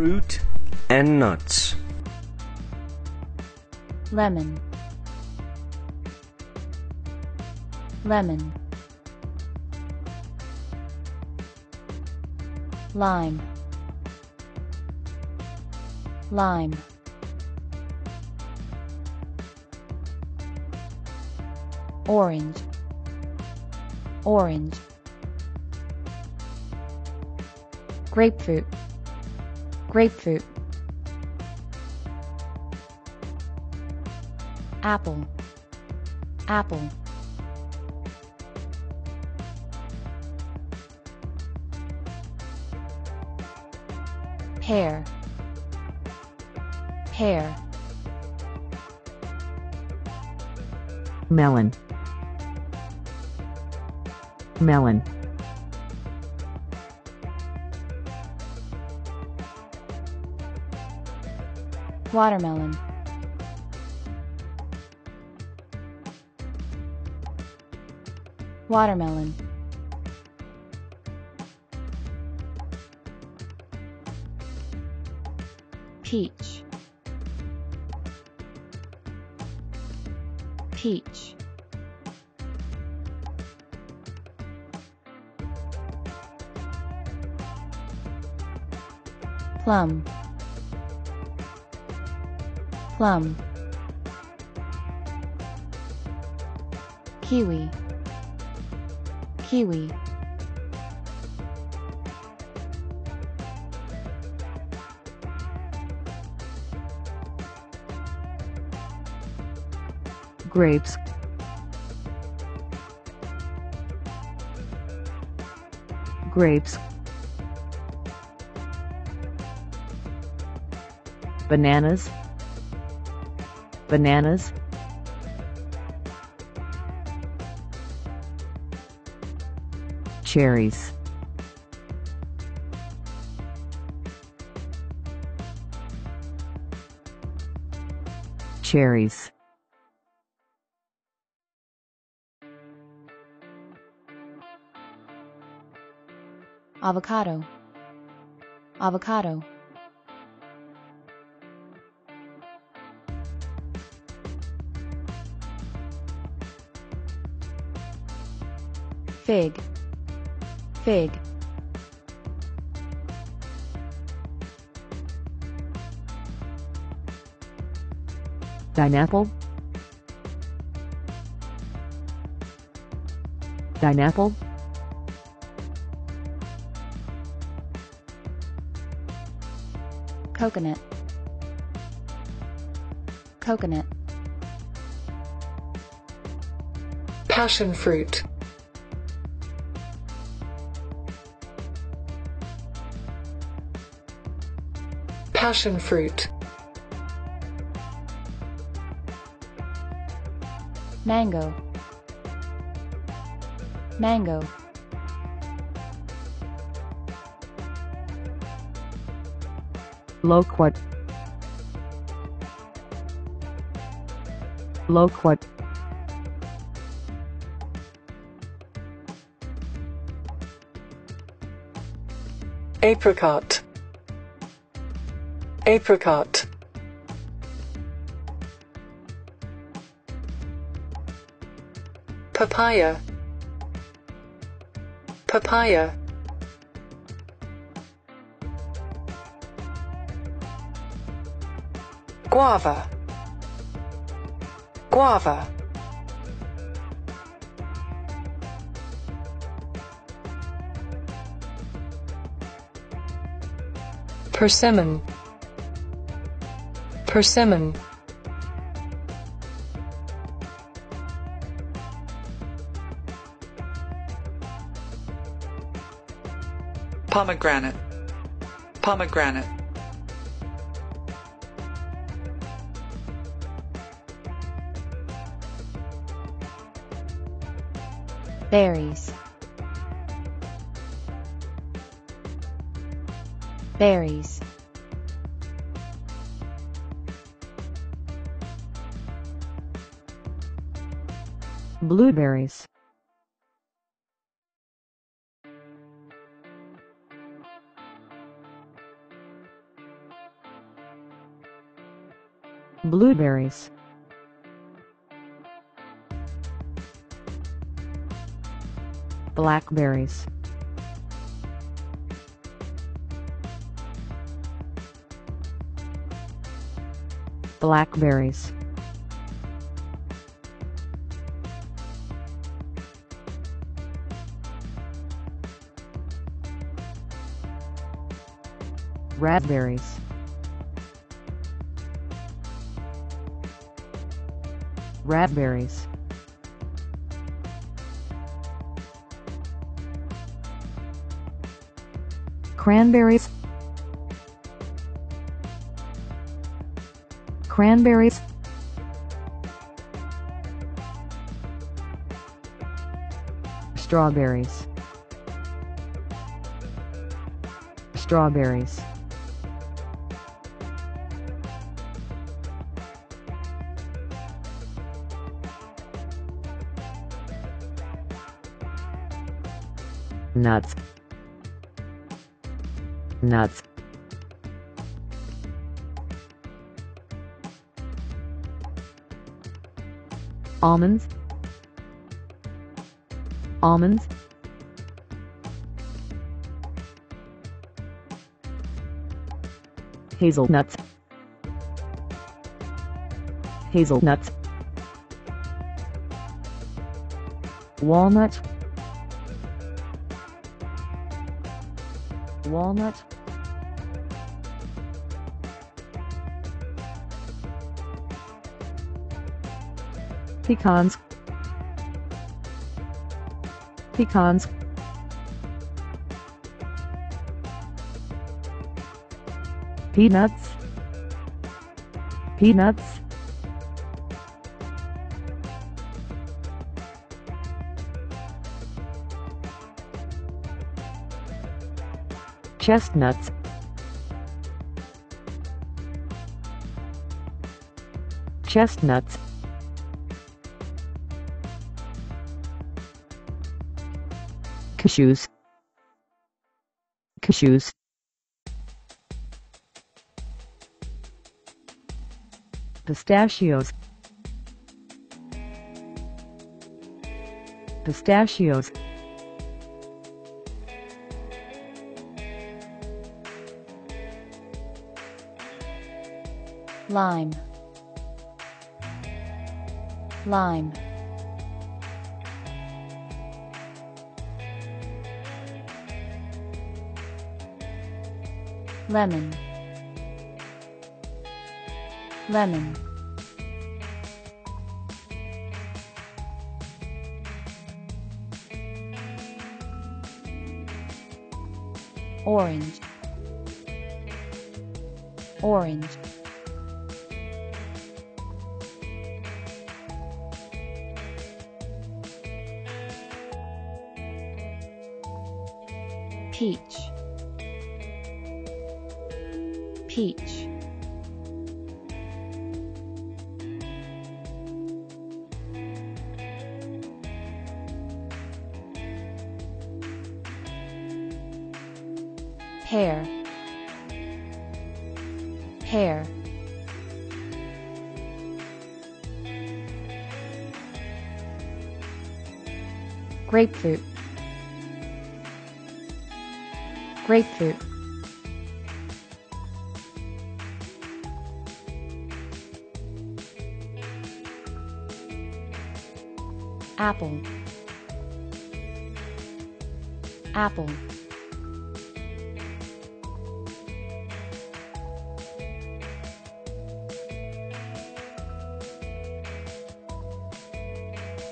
fruit and nuts. lemon. Lemon. Lime. Lime. Orange. Orange. Grapefruit grapefruit. Apple. Apple. Pear. Pear. Melon. Melon watermelon. Watermelon. Peach. Peach. Plum plum kiwi kiwi grapes grapes bananas bananas. Cherries. Cherries. Avocado. Avocado fig. Fig. Pineapple. Pineapple. Coconut. Coconut. Passion fruit, passion fruit, mango. Mango. Loquat loquat apricot, apricot, papaya, papaya, guava, guava, persimmon, persimmon, pomegranate, pomegranate, berries. Berries blueberries. Blueberries. Blackberries. Blackberries. Raspberries, raspberries, cranberries, cranberries, strawberries, strawberries. Nuts. Nuts. Almonds. Almonds. Hazelnuts. Hazelnuts. Walnut walnut. Pecans. Pecans. Peanuts. Peanuts chestnuts. Chestnuts. Cashews. Cashews. Pistachios. Pistachios lime. Lime. Lemon. Lemon. Orange. Orange peach. Peach. Pear. Pear. Grapefruit grapefruit. Apple. Apple.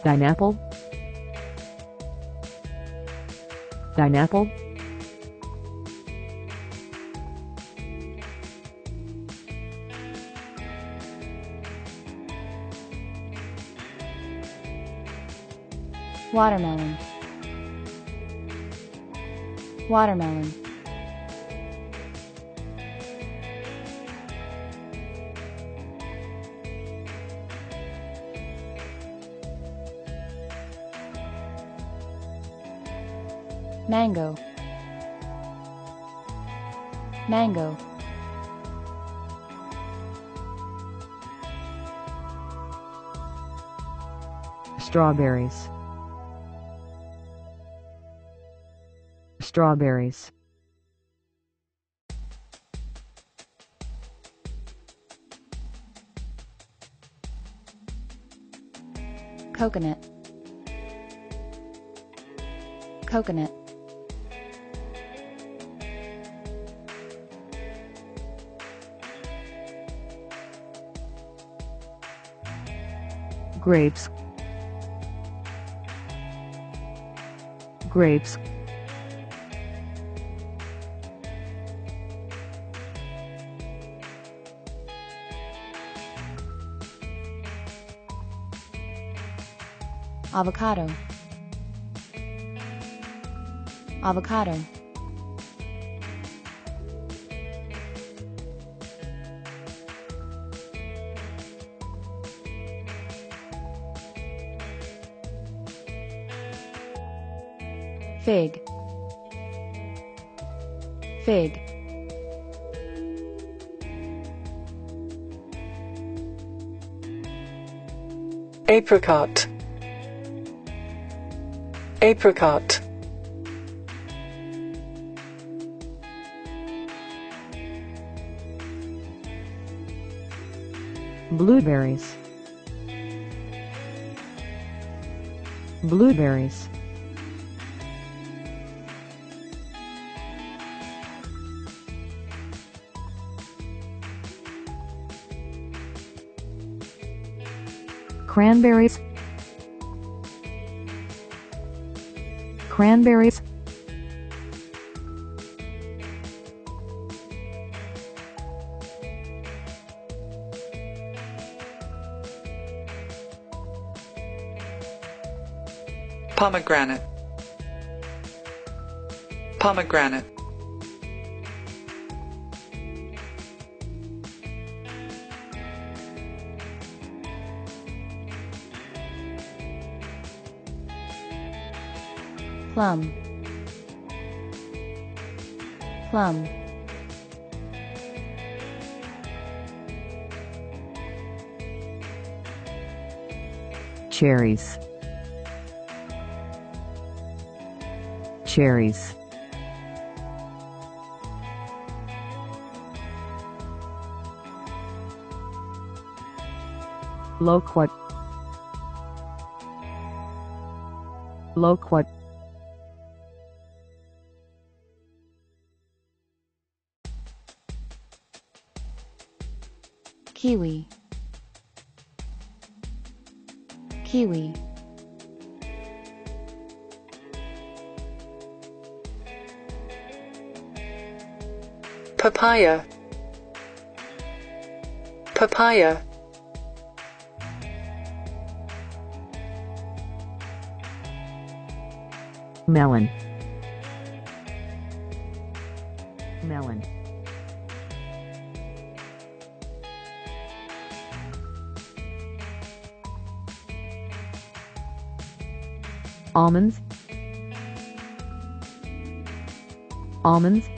Pineapple pineapple watermelon. Watermelon. Mango. Mango. Strawberries. Strawberries. Coconut. Coconut. Grapes. Grapes avocado. Avocado. Fig. Fig. Apricot apricot. Blueberries. Blueberries. Cranberries cranberries pomegranate pomegranate plum. Plum. Cherries. Cherries. Loquat. Loquat kiwi. Kiwi. Papaya. Papaya. Melon. melon almonds. Almonds.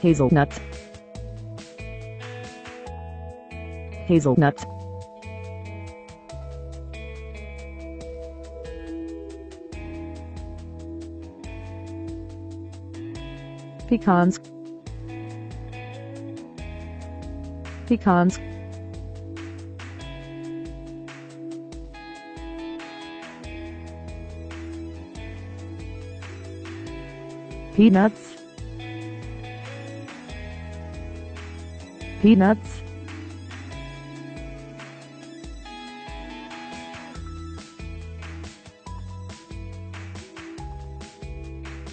Hazelnuts. Hazelnuts. Pecans pecans peanuts. Peanuts.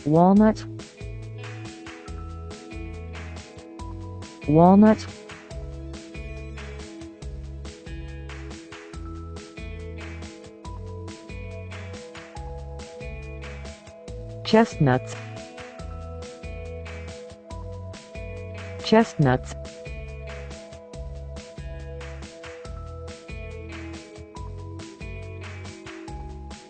Walnut. Walnut chestnuts. Chestnuts